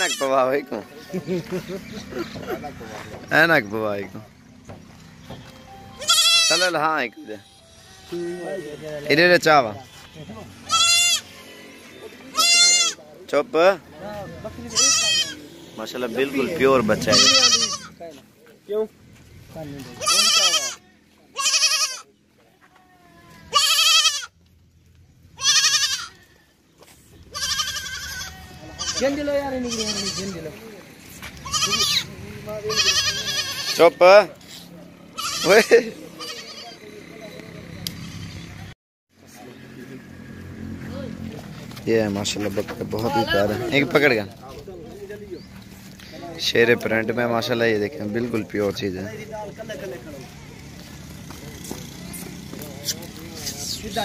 اینک پواوے کو اینک پواوے کو چل ہاں ایک دے ادھر چاوا چپ ماشاءاللہ بالکل پیور بچہ ہے کیوں جن لو یار نکلی جن لو چپ اوئے۔ یہ ہے ماشاءاللہ بکرا بہت ہی پیارا۔ ہے ایک پکڑ گیا شیر پرنٹ میں ماشاءاللہ یہ دیکھیں بالکل پیور چیز ہے۔ سیدھا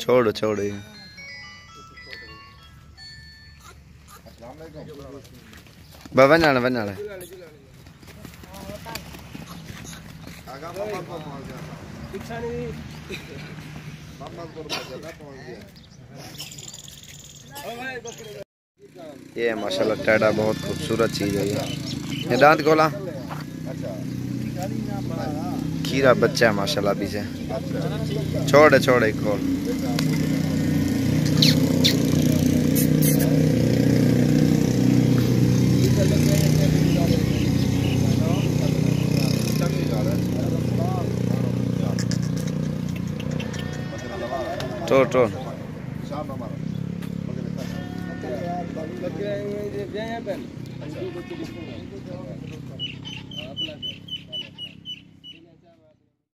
چھوڑو چھوڑو یہ۔ بنانا بنانا یہ ماشاءاللہ ٹیڈا بہت خوبصورت چیز ہے یہ دانت کھولا۔ کھیرا بچہ ہے ماشاءاللہ ابھی سے۔ چھوڑے چھوڑے، کھول۔ ٹور ٹور لگ رہے ہیں